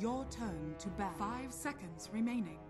Your turn to bat. Five seconds remaining.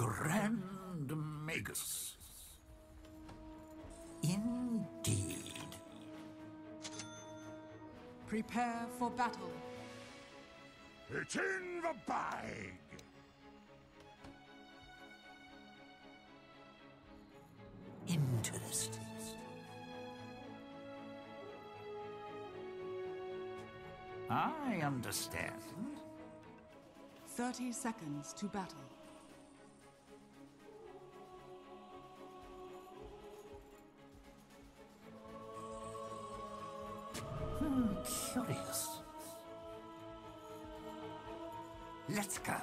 Grand Magus. Indeed. Prepare for battle. It's in the bag! Interesting. I understand. 30 seconds to battle. Curious. Let's go.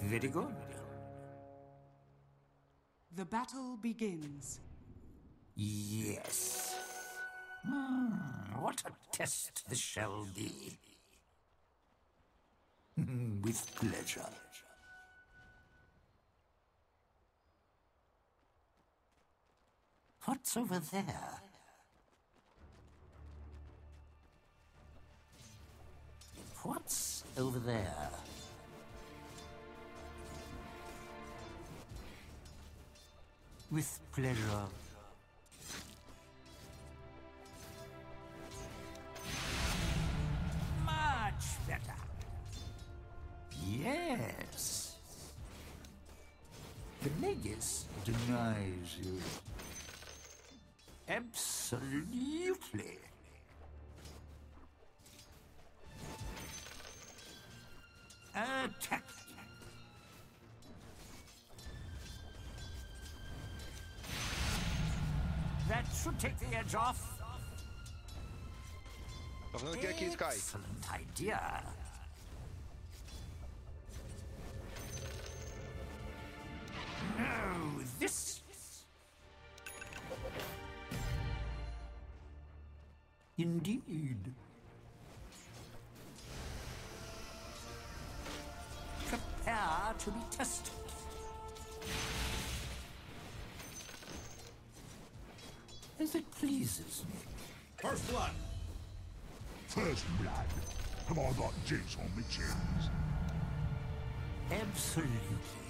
Very good. The battle begins. Yes. Hmm, what a test this shall be. With pleasure. What's over there? What's over there? With pleasure. That should take the edge off. Tá fazendo o que aqui, Sky? Excellent idea. No, this. Indeed. Prepare to be tested. As it pleases me. First blood! First blood? Have I got jigs on me chins? Absolutely.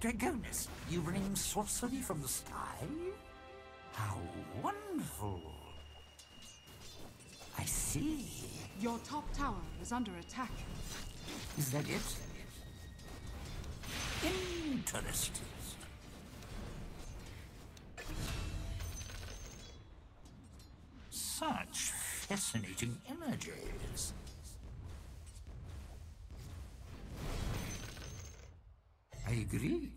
Dragonus, you bring sorcery from the sky? How wonderful. I see. Your top tower is under attack. Is that it? Interesting. Such fascinating images. I agree.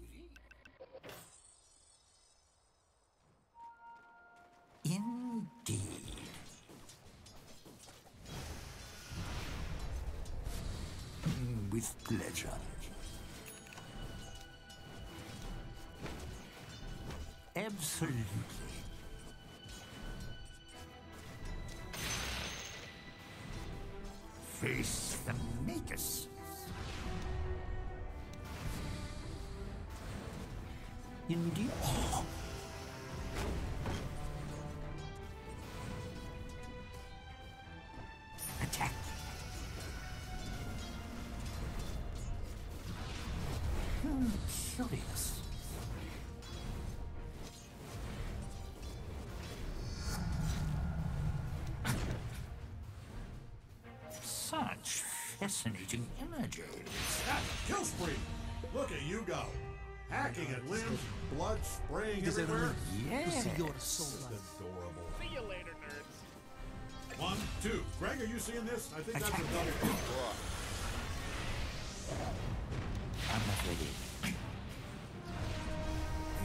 Indeed. With pleasure. Absolutely. Face the Magus. Indeed. Attack. Hmm, curious. Fascinating images. Ah, kill spree! Look at you go. Hacking at limbs, blood spraying everywhere. Yes. Adorable. See you later, nerds. One, two. Greg, are you seeing this? I think that's a double kill. I'm not ready.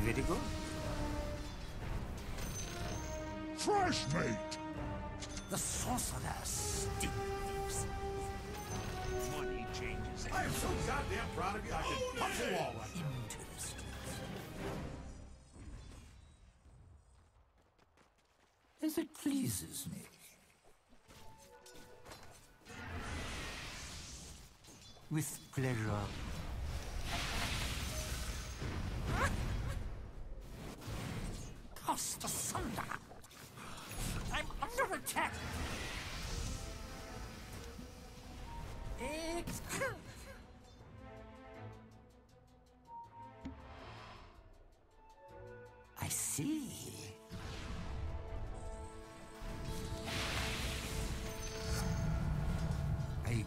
Very good. Fresh mate! The sorcerer goddamn proud of you, I can punch a wall right now. Interesting. As it pleases me. With pleasure. Cast asunder! I'm under attack! Ex-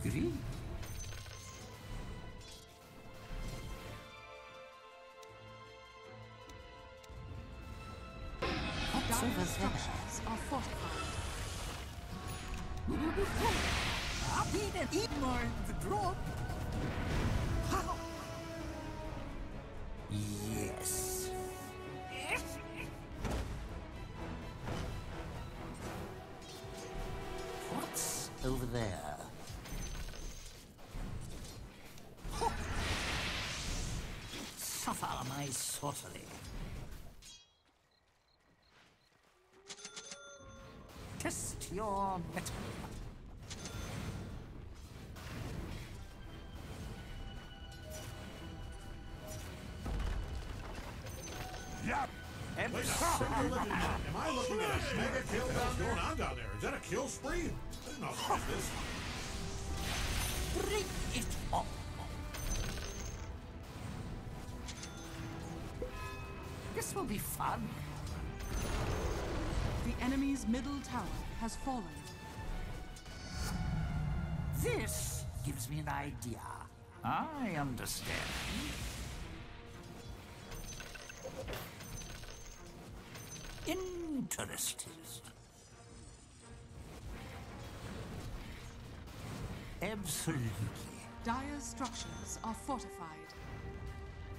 I agree. What's over Dire there? structures are fortified. I'll eat it. Eat more in the drawer. Yes. Sorcery. Test your mettle. Yep! Wait a second, you're looking at- Am I looking at a mega kill down there? What's going on down there? Is that a kill spree? I didn't know about this. Bring it on. Will be fun. The enemy's middle tower has fallen. This gives me an idea. I understand. Interesting. Absolutely. Dire structures are fortified.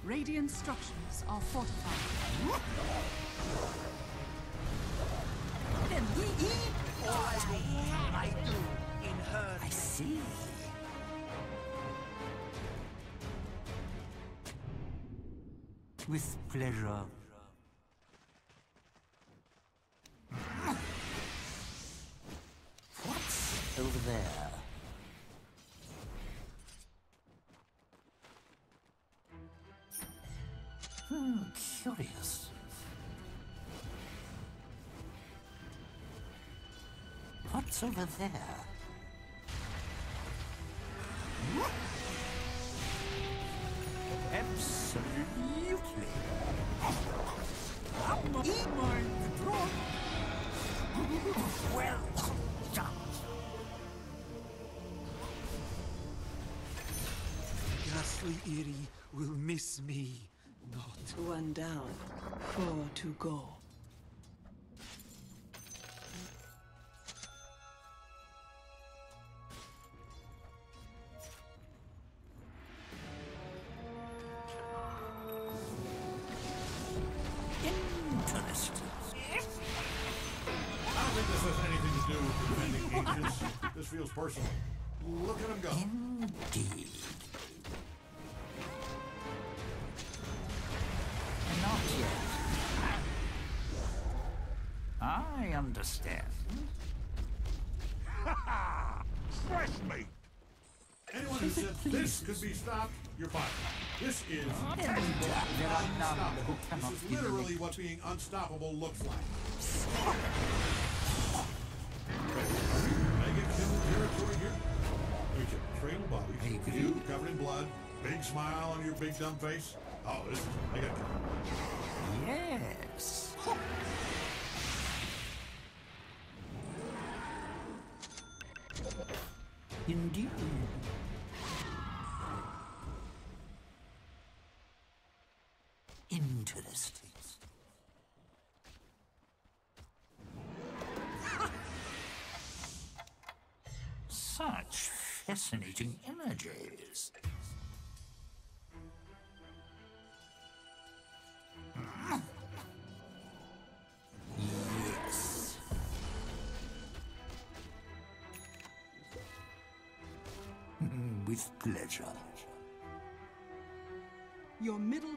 Radiant structures are fortified. Then we eat. I do in her. I see. With pleasure. What's over there? Curious. What's over there? Absolutely. I'm not in the drawer. Well done. Ghastly Eyrie will miss me. Not. One down, four to go. Interesting. I don't think this has anything to do with the defending ancients. This feels personal. Look at him go. Indeed. Understand. Fresh mate! Anyone who said this could be stopped, you're fired. This is there are none who unstoppable. This is literally what being unstoppable looks like. Mega kill territory here. Look at you, trail body. Hey, You covered in blood, big smile on your big dumb face. Oh, this is mega kill. Yes. Indeed. Interesting. Such fascinating images.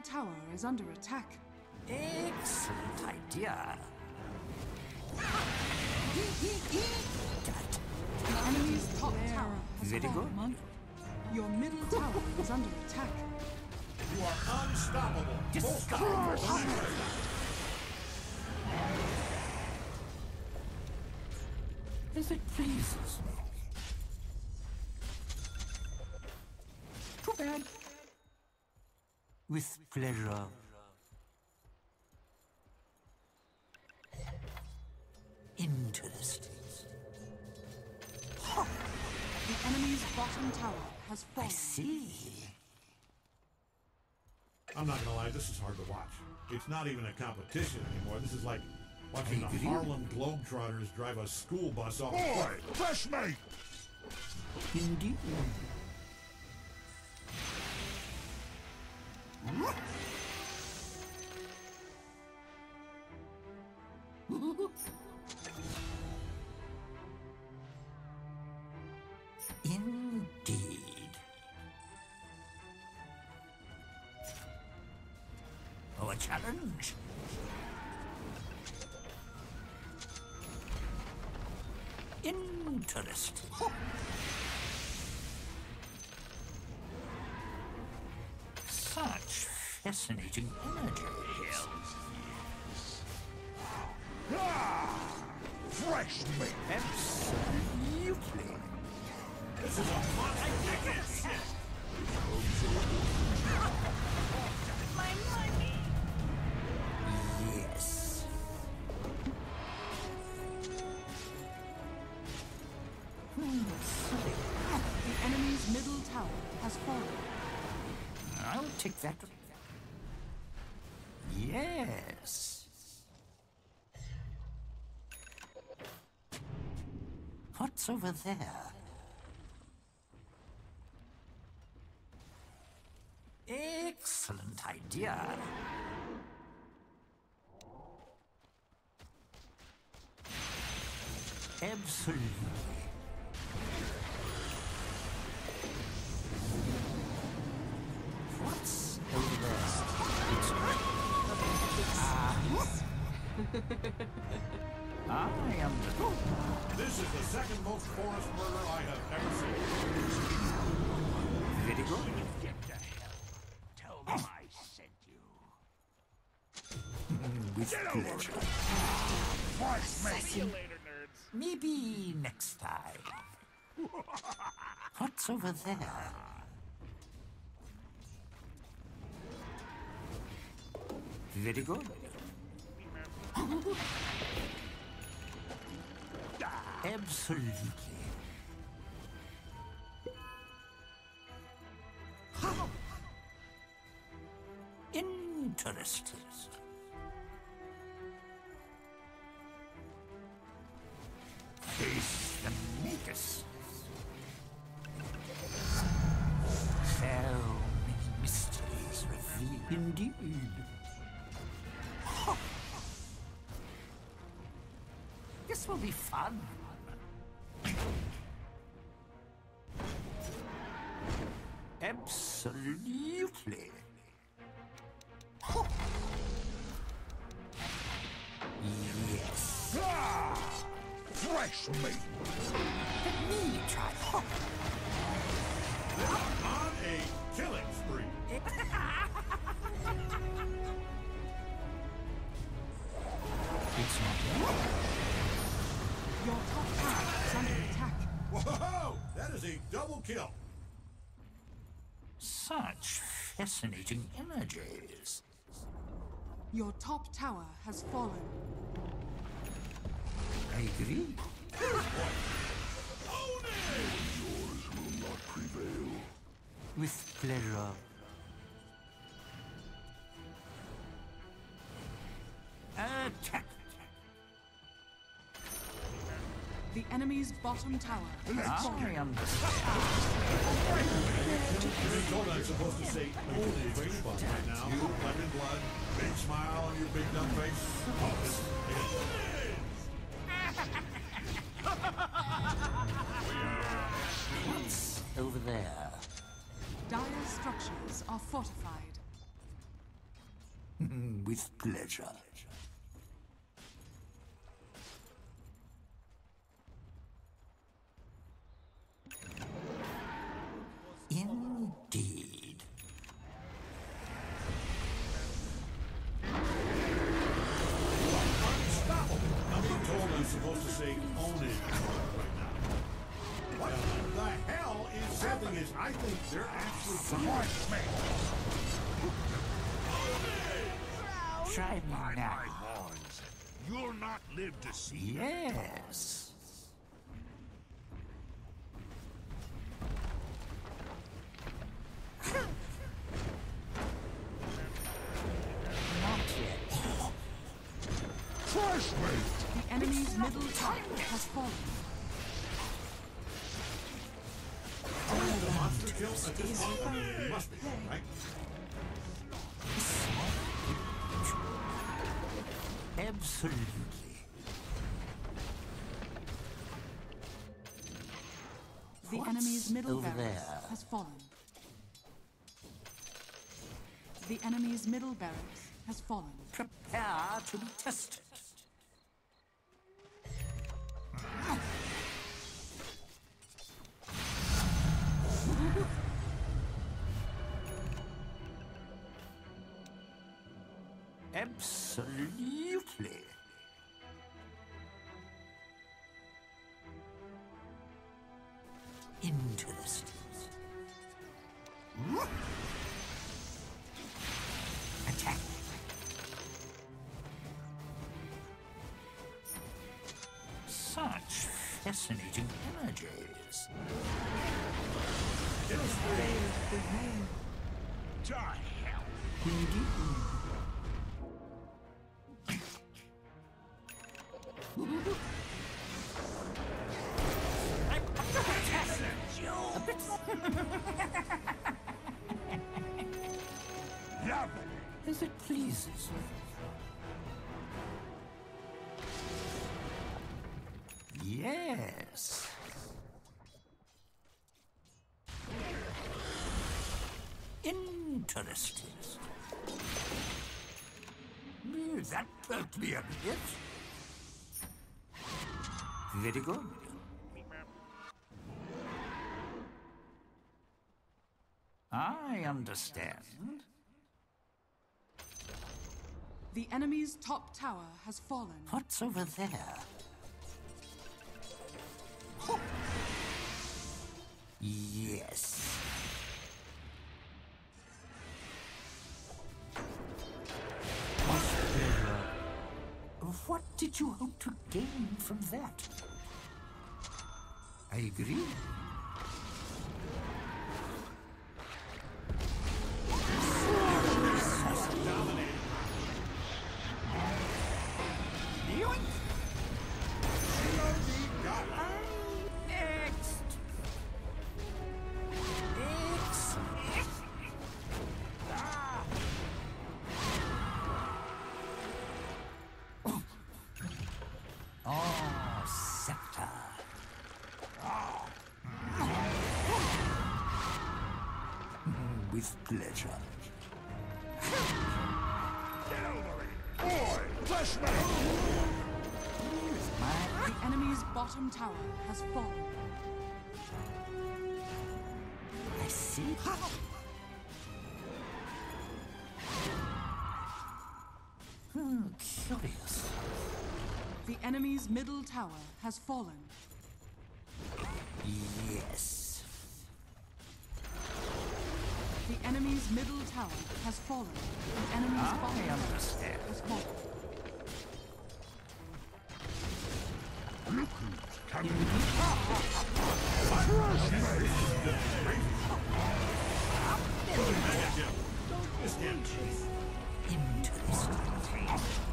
Tower is under attack. Excellent idea. The enemy's top tower has Very good. fallen. Your middle tower is under attack. You are unstoppable. Full stop. Don't act If it pleases me. Too bad. With pleasure. Interesting. The enemy's bottom tower has I fallen. see. I'm not gonna lie, this is hard to watch. It's not even a competition anymore. This is like watching the. Harlem Globetrotters drive a school bus off a Boy, cliff. fresh meat! Indeed. Indeed. Oh, a challenge? Interesting. Such fascinating images. Fresh meat! Absolutely. This is a monster. Yes. Hmm, ah, the enemy's middle tower has fallen. I'll take that. Yes. What's over there? Excellent idea. Absolutely. Second most forest murder I have ever seen. very good. Get to hell. Tell them I sent you. With pleasure. Fresh meat! See you later, nerds. Maybe next time. What's over there? Very good. Absolutely. Interesting. Face the Magus. So many mysteries revealed. Indeed. This will be fun. Absolutely. Yes. Fresh meat! Let me try. They are on a killing spree. It's not Your top tower is under attack. Whoa! That is a double kill. Such fascinating images. Your top tower has fallen. I agree. Yours will not prevail. With pleasure. Enemy's bottom tower has fallen. I understand. You're being supposed to say only green button right now. You lemon blood, big smile on your big dumb face. What's over there? Dire structures are fortified. With pleasure. Crush me! Try me By now. my horns, you'll not live to see Yes. Not yet. Crush me! The enemy's middle tower has fallen. Kill at this point. Must be, right? Absolutely. The What's enemy's middle barracks has fallen. The enemy's middle barracks has fallen. Prepare to be tested. Absolutely. Interesting. Attack. Such fascinating images. To hell! Lovely! As it pleases you. Yes. Interesting. Hmm, That hurt me a bit. Very good. I understand. The enemy's top tower has fallen. What's over there? Yes. What did you hope to gain from that? I agree. My The enemy's bottom tower has fallen. I see. Hmm, curious. The enemy's middle tower has fallen. Yes. The enemy's middle tower has fallen. The enemy's I bottom understand. has fallen. Look who's coming. Damn chief. Interesting.